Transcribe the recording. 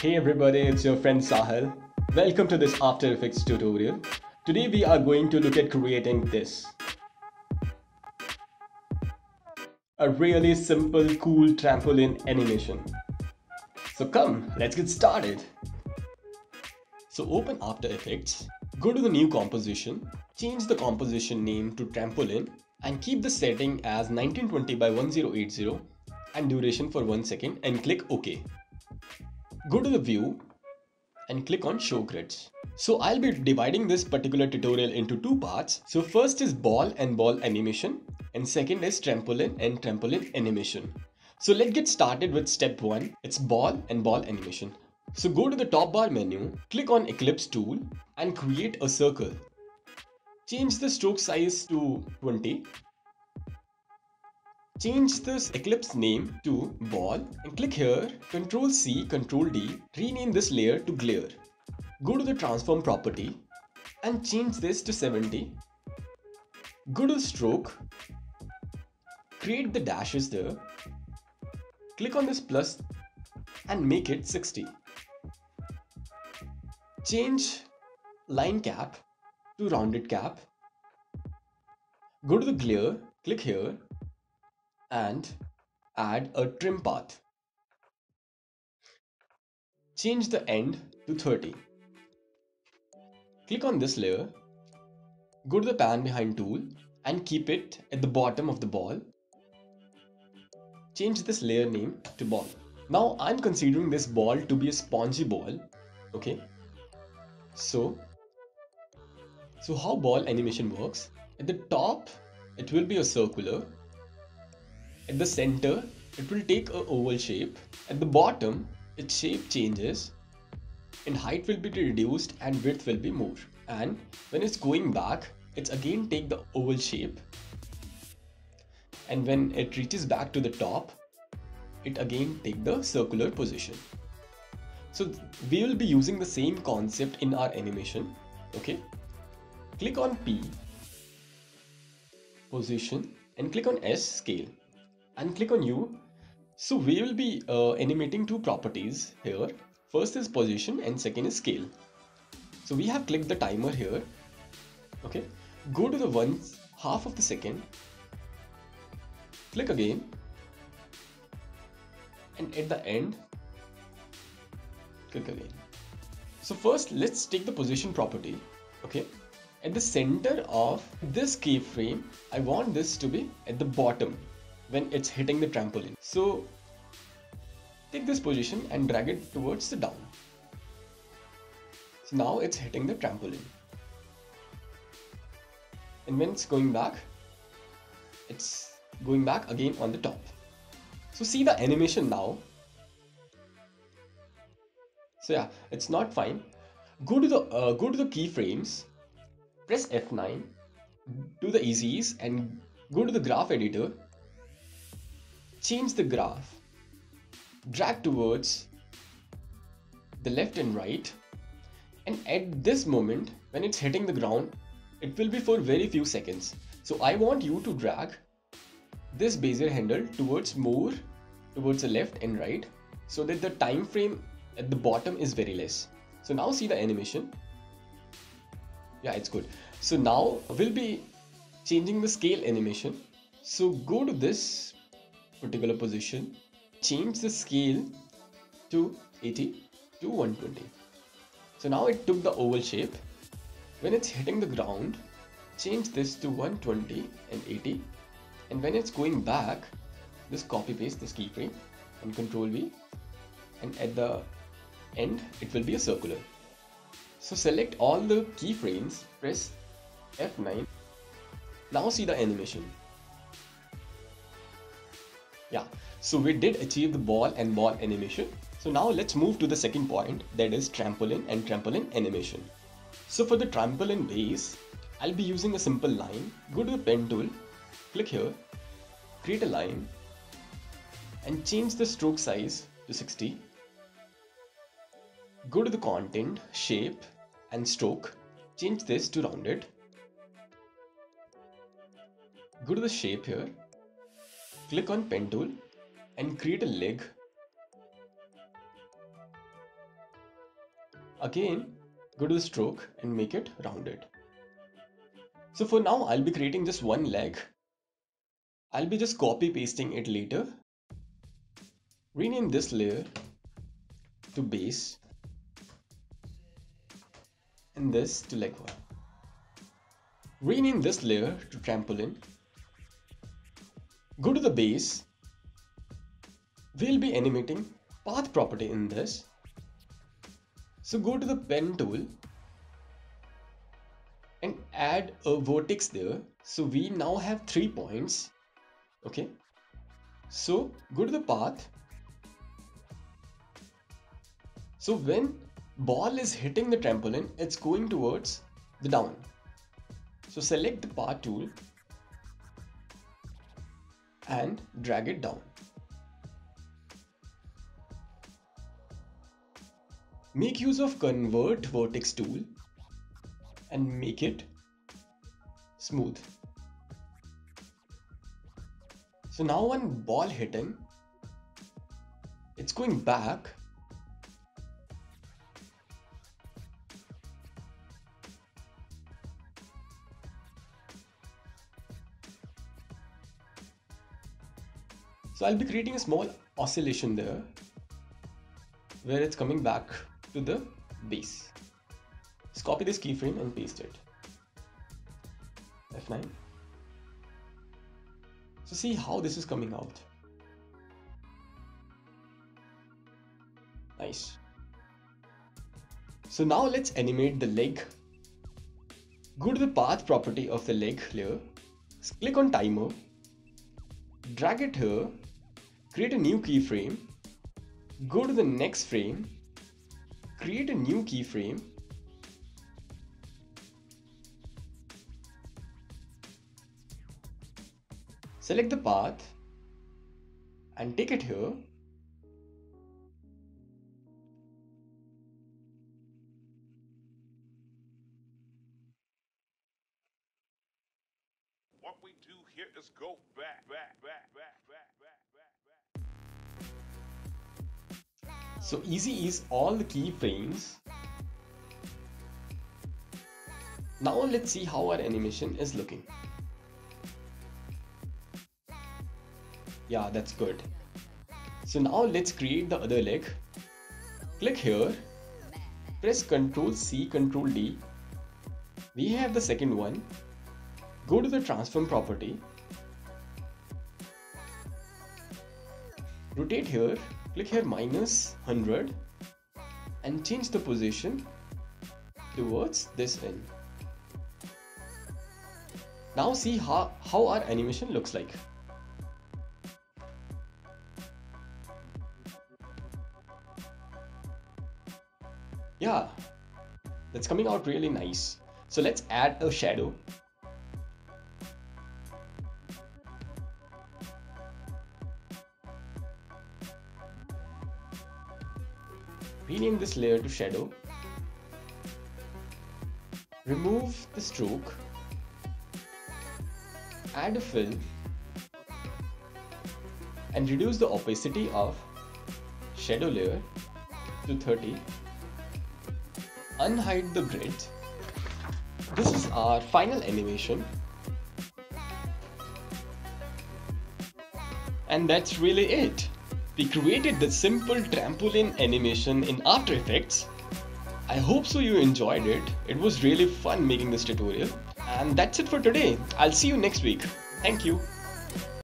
Hey everybody, it's your friend Sahil. Welcome to this After Effects tutorial. Today we are going to look at creating this. A really simple, cool trampoline animation. So come, let's get started. So open After Effects, go to the new composition, change the composition name to trampoline and keep the setting as 1920 by 1080 and duration for 1 second and click OK. Go to the view and click on show grids. So I'll be dividing this particular tutorial into two parts. So first is ball and ball animation and second is trampoline and trampoline animation. So let's get started with step 1. It's ball and ball animation. So go to the top bar menu, click on Ellipse tool and create a circle. Change the stroke size to 20 Change this Ellipse name to ball and click here, Ctrl C, Ctrl D, rename this layer to glare. Go to the transform property and change this to 70. Go to stroke, create the dashes there, click on this plus and make it 60. Change line cap to rounded cap. Go to the glare, click here and add a trim path. Change the end to 30. Click on this layer, go to the pan behind tool and keep it at the bottom of the ball. Change this layer name to ball. Now I'm considering this ball to be a spongy ball. Okay. So, so how ball animation works? At the top, it will be a circular at the center, it will take a oval shape. At the bottom, its shape changes and height will be reduced and width will be more. And when it's going back, it's again take the oval shape. And when it reaches back to the top, it again take the circular position. So we will be using the same concept in our animation. Okay. Click on P, position and click on S, scale and click on U. So we will be uh, animating two properties here. First is position and second is scale. So we have clicked the timer here. Okay. Go to the one half of the second. Click again. And at the end, click again. So first let's take the position property. Okay. At the center of this keyframe, I want this to be at the bottom when it's hitting the trampoline. So take this position and drag it towards the down. So now it's hitting the trampoline. And when it's going back, it's going back again on the top. So see the animation now. So yeah, it's not fine. Go to the uh, go to the keyframes, press F9, do the easy ease and go to the graph editor change the graph, drag towards the left and right, and at this moment, when it's hitting the ground, it will be for very few seconds. So I want you to drag this bezier handle towards more towards the left and right so that the time frame at the bottom is very less. So now see the animation. Yeah, it's good. So now we'll be changing the scale animation. So go to this particular position, change the scale to 80 to 120. So now it took the oval shape. When it's hitting the ground, change this to 120 and 80. And when it's going back, just copy paste this keyframe and control V. And at the end, it will be a circular. So select all the keyframes, press F9. Now see the animation. Yeah, so we did achieve the ball and ball animation. So now let's move to the second point that is trampoline and trampoline animation. So for the trampoline base, I'll be using a simple line. Go to the pen tool, click here, create a line and change the stroke size to 60. Go to the content, shape and stroke, change this to rounded. Go to the shape here Click on pen tool and create a leg. Again, go to the stroke and make it rounded. So for now, I'll be creating just one leg. I'll be just copy pasting it later. Rename this layer to base and this to leg 1. Rename this layer to trampoline. Go to the base. We'll be animating path property in this. So go to the pen tool and add a vertex there. So we now have three points. Okay. So go to the path. So when ball is hitting the trampoline, it's going towards the down. So select the path tool and drag it down. Make use of convert vertex tool and make it smooth. So now when ball hitting, it's going back So I'll be creating a small oscillation there where it's coming back to the base. Just copy this keyframe and paste it. F9. So see how this is coming out. Nice. So now let's animate the leg. Go to the path property of the leg layer. Click on timer. Drag it here create a new keyframe, go to the next frame, create a new keyframe, select the path and take it here. What we do here is go back, back, back, back, So easy ease all the keyframes. Now let's see how our animation is looking. Yeah, that's good. So now let's create the other leg. Click here, press Ctrl C, Ctrl D. We have the second one. Go to the transform property. Rotate here, click here minus 100 and change the position towards this end. Now see how, how our animation looks like. Yeah, that's coming out really nice. So let's add a shadow. Rename this layer to shadow. Remove the stroke. Add a fill. And reduce the opacity of shadow layer to 30 unhide the grid. This is our final animation. And that's really it. We created the simple trampoline animation in After Effects. I hope so you enjoyed it. It was really fun making this tutorial. And that's it for today. I'll see you next week. Thank you.